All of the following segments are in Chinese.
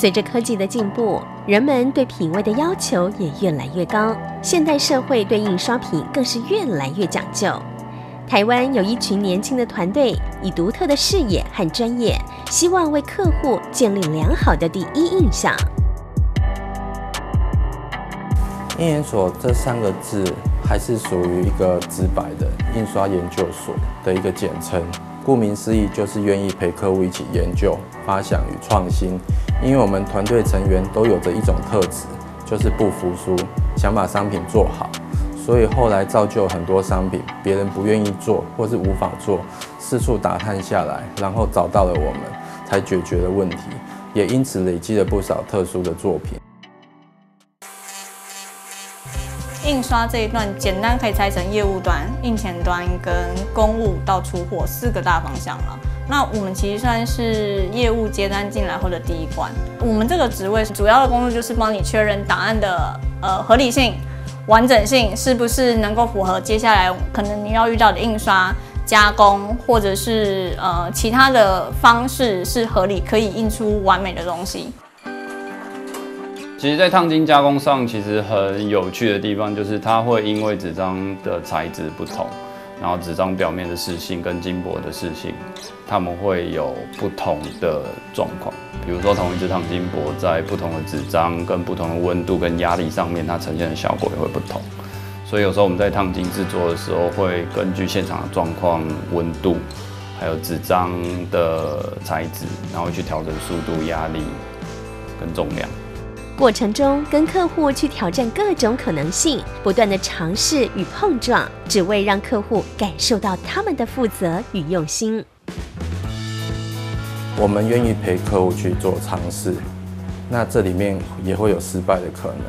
随着科技的进步，人们对品味的要求也越来越高。现代社会对印刷品更是越来越讲究。台湾有一群年轻的团队，以独特的视野和专业，希望为客户建立良好的第一印象。印研所这三个字，还是属于一个直白的印刷研究所的一个简称。顾名思义，就是愿意陪客户一起研究、发想与创新。因为我们团队成员都有着一种特质，就是不服输，想把商品做好。所以后来造就很多商品，别人不愿意做或是无法做，四处打探下来，然后找到了我们，才解决了问题，也因此累积了不少特殊的作品。印刷这一段简单可以拆成业务端、印钱端跟公务到出货四个大方向了。那我们其实算是业务接单进来后的第一关。我们这个职位主要的工作就是帮你确认档案的呃合理性、完整性，是不是能够符合接下来可能你要遇到的印刷加工或者是呃其他的方式是合理，可以印出完美的东西。其实，在烫金加工上，其实很有趣的地方就是它会因为纸张的材质不同，然后纸张表面的适性跟金箔的适性，它们会有不同的状况。比如说，同一只烫金箔在不同的纸张跟不同的温度跟压力上面，它呈现的效果也会不同。所以有时候我们在烫金制作的时候，会根据现场的状况、温度，还有纸张的材质，然后去调整速度、压力跟重量。过程中，跟客户去挑战各种可能性，不断的尝试与碰撞，只为让客户感受到他们的负责与用心。我们愿意陪客户去做尝试，那这里面也会有失败的可能，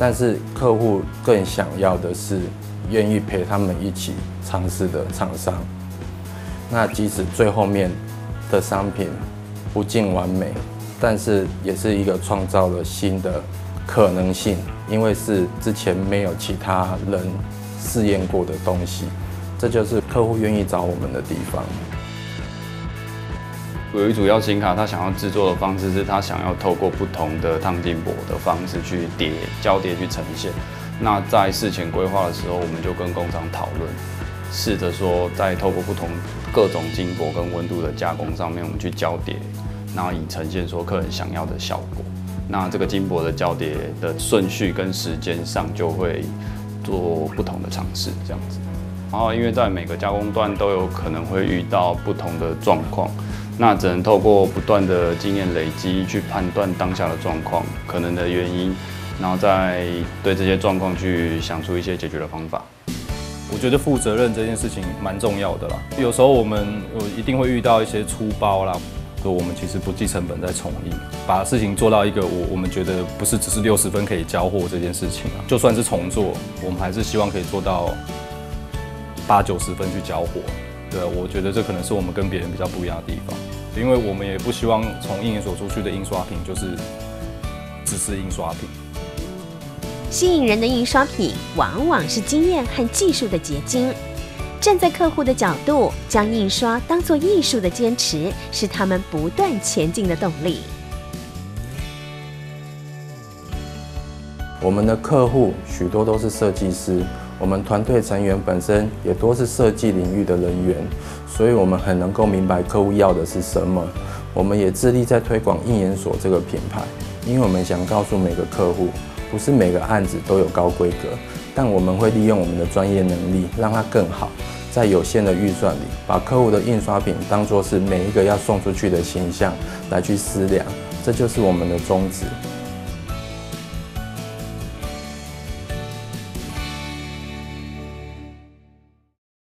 但是客户更想要的是愿意陪他们一起尝试的厂商。那即使最后面的商品不尽完美。但是也是一个创造了新的可能性，因为是之前没有其他人试验过的东西，这就是客户愿意找我们的地方。有一组邀请卡，他想要制作的方式是他想要透过不同的烫金箔的方式去叠交叠去呈现。那在事前规划的时候，我们就跟工厂讨论，试着说在透过不同各种金箔跟温度的加工上面，我们去交叠。然后以呈现说客人想要的效果，那这个金箔的交叠的顺序跟时间上就会做不同的尝试，这样子。然后因为在每个加工段都有可能会遇到不同的状况，那只能透过不断的经验累积去判断当下的状况可能的原因，然后再对这些状况去想出一些解决的方法。我觉得负责任这件事情蛮重要的啦。有时候我们一定会遇到一些粗包啦。说我们其实不计成本在重印，把事情做到一个我我们觉得不是只是六十分可以交货这件事情啊，就算是重做，我们还是希望可以做到八九十分去交货。对，我觉得这可能是我们跟别人比较不一样的地方，因为我们也不希望从印所出去的印刷品就是只是印刷品。吸引人的印刷品往往是经验和技术的结晶。站在客户的角度，将印刷当做艺术的坚持，是他们不断前进的动力。我们的客户许多都是设计师，我们团队成员本身也多是设计领域的人员，所以我们很能够明白客户要的是什么。我们也致力在推广印研所这个品牌，因为我们想告诉每个客户，不是每个案子都有高规格，但我们会利用我们的专业能力，让它更好。在有限的预算里，把客户的印刷品当作是每一个要送出去的形象来去思量，这就是我们的宗旨。